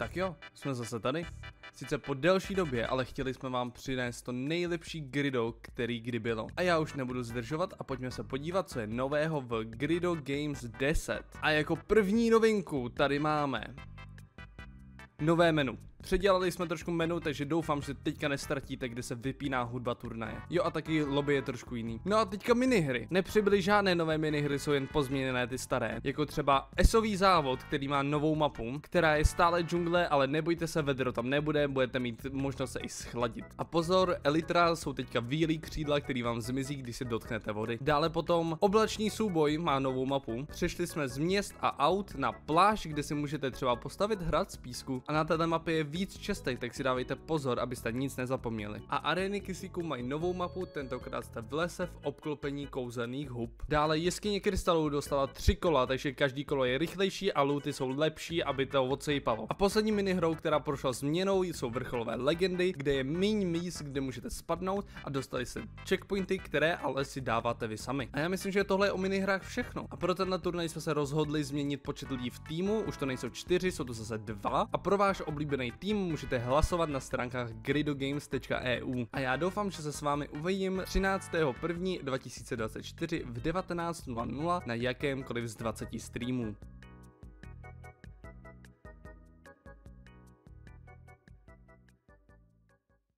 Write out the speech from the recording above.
Tak jo, jsme zase tady. Sice po delší době, ale chtěli jsme vám přinést to nejlepší grido, který kdy bylo. A já už nebudu zdržovat a pojďme se podívat, co je nového v Grido Games 10. A jako první novinku tady máme nové menu. Předělali jsme trošku menu, takže doufám, že teďka nestratíte, kde se vypíná hudba turnaje. Jo a taky lobby je trošku jiný. No a teďka minihry. Nepřibyly žádné nové minihry, jsou jen pozměněné ty staré. Jako třeba esový závod, který má novou mapu, která je stále džungle, ale nebojte se, vedro tam nebude, budete mít možnost se i schladit. A pozor, Elytra jsou teďka výlí křídla, který vám zmizí, když se dotknete vody. Dále potom oblační souboj má novou mapu. Přešli jsme z měst a aut na pláž, kde si můžete třeba postavit hrad z písku. A na této mapě je víc čestek, tak si dávejte pozor, abyste nic nezapomněli. A arény kyslíku mají novou mapu, tentokrát jste v lese v obklopení kouzelných hub. Dále jeskyně krystalů dostala tři kola, takže každý kolo je rychlejší a looty jsou lepší, aby to odsejpalo. A poslední minihrou, která prošla změnou, jsou vrcholové legendy, kde je méně míst, kde můžete spadnout a dostali se checkpointy, které ale si dáváte vy sami. A já myslím, že tohle je o minihrách všechno. A pro tenhle turnaj jsme se rozhodli změnit počet lidí v týmu, už to nejsou čtyři, jsou to zase dva. A pro váš oblíbený tým můžete hlasovat na stránkách gridogames.eu. A já doufám, že se s vámi uvidím 13.1.2024 v 19.00 na jakémkoliv z 20 streamů.